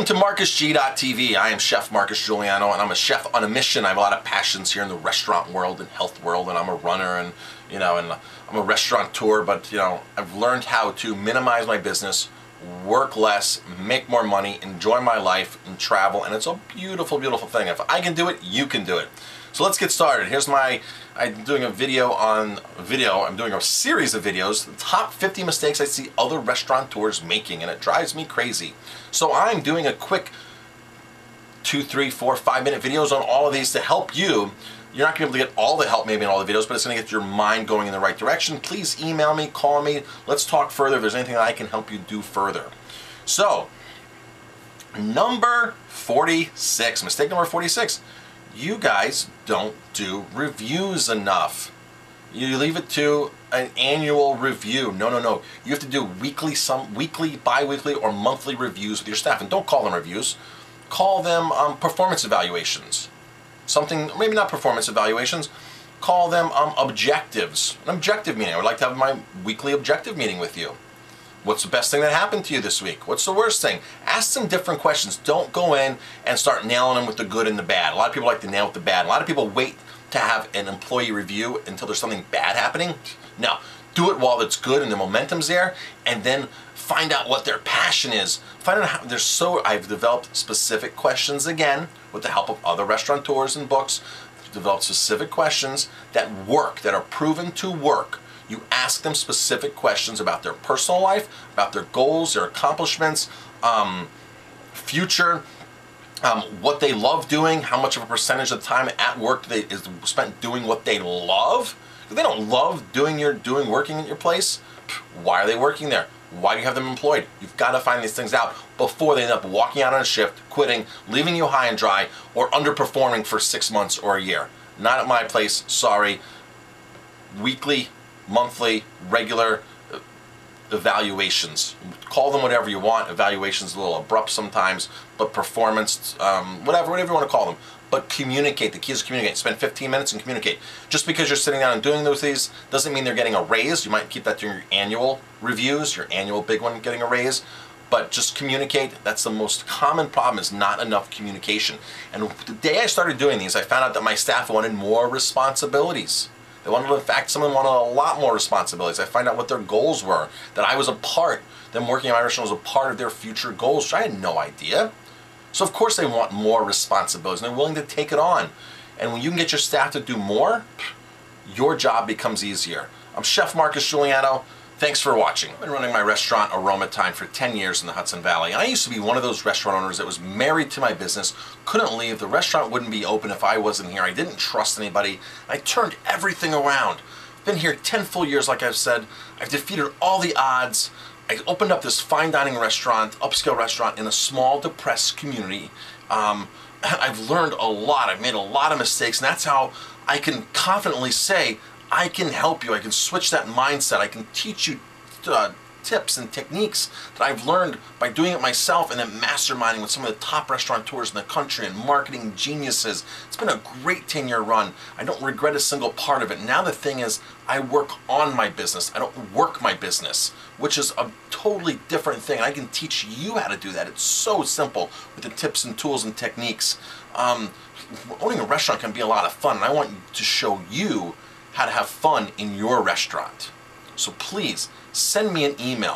Welcome to MarcusG.tv. I am Chef Marcus Guiliano, and I'm a chef on a mission. I have a lot of passions here in the restaurant world and health world, and I'm a runner, and you know, and I'm a restaurateur. But you know, I've learned how to minimize my business, work less, make more money, enjoy my life, and travel. And it's a beautiful, beautiful thing. If I can do it, you can do it. So let's get started. Here's my, I'm doing a video on video, I'm doing a series of videos, the top 50 mistakes I see other restaurateurs making, and it drives me crazy. So I'm doing a quick two, three, four, five minute videos on all of these to help you. You're not going to be able to get all the help maybe in all the videos, but it's going to get your mind going in the right direction. Please email me, call me, let's talk further if there's anything I can help you do further. So, number 46, mistake number 46 you guys don't do reviews enough. You leave it to an annual review. No, no, no. You have to do weekly, some weekly, bi-weekly, or monthly reviews with your staff. And don't call them reviews. Call them um, performance evaluations. Something, maybe not performance evaluations. Call them um, objectives. An objective meeting. I would like to have my weekly objective meeting with you. What's the best thing that happened to you this week? What's the worst thing? Ask some different questions. Don't go in and start nailing them with the good and the bad. A lot of people like to nail with the bad. A lot of people wait to have an employee review until there's something bad happening. No, do it while it's good and the momentum's there, and then find out what their passion is. Find out how there's so I've developed specific questions again with the help of other restaurateurs and books. Developed specific questions that work, that are proven to work you ask them specific questions about their personal life, about their goals, their accomplishments, um, future, um, what they love doing, how much of a percentage of the time at work they is spent doing what they love. If they don't love doing your doing working at your place, why are they working there? Why do you have them employed? You've got to find these things out before they end up walking out on a shift, quitting, leaving you high and dry, or underperforming for six months or a year. Not at my place, sorry. Weekly monthly, regular uh, evaluations. Call them whatever you want. Evaluations a little abrupt sometimes, but performance, um, whatever, whatever you want to call them. But communicate. The key is communicate. Spend 15 minutes and communicate. Just because you're sitting down and doing those things doesn't mean they're getting a raise. You might keep that during your annual reviews, your annual big one getting a raise. But just communicate. That's the most common problem is not enough communication. And the day I started doing these, I found out that my staff wanted more responsibilities. They wanted, in fact, someone wanted a lot more responsibilities. I find out what their goals were, that I was a part, them working in my restaurant was a part of their future goals, which I had no idea. So of course they want more responsibilities, and they're willing to take it on. And when you can get your staff to do more, your job becomes easier. I'm Chef Marcus Guiliano. Thanks for watching. I've been running my restaurant Aroma Thyme for 10 years in the Hudson Valley. And I used to be one of those restaurant owners that was married to my business, couldn't leave. The restaurant wouldn't be open if I wasn't here. I didn't trust anybody. I turned everything around. I've Been here 10 full years, like I've said. I've defeated all the odds. I opened up this fine dining restaurant, upscale restaurant in a small, depressed community. Um, I've learned a lot. I've made a lot of mistakes, and that's how I can confidently say I can help you. I can switch that mindset. I can teach you uh, tips and techniques that I've learned by doing it myself and then masterminding with some of the top restaurateurs in the country and marketing geniuses. It's been a great 10 year run. I don't regret a single part of it. Now the thing is, I work on my business. I don't work my business, which is a totally different thing. I can teach you how to do that. It's so simple with the tips and tools and techniques. Um, owning a restaurant can be a lot of fun, and I want to show you how to have fun in your restaurant. So please send me an email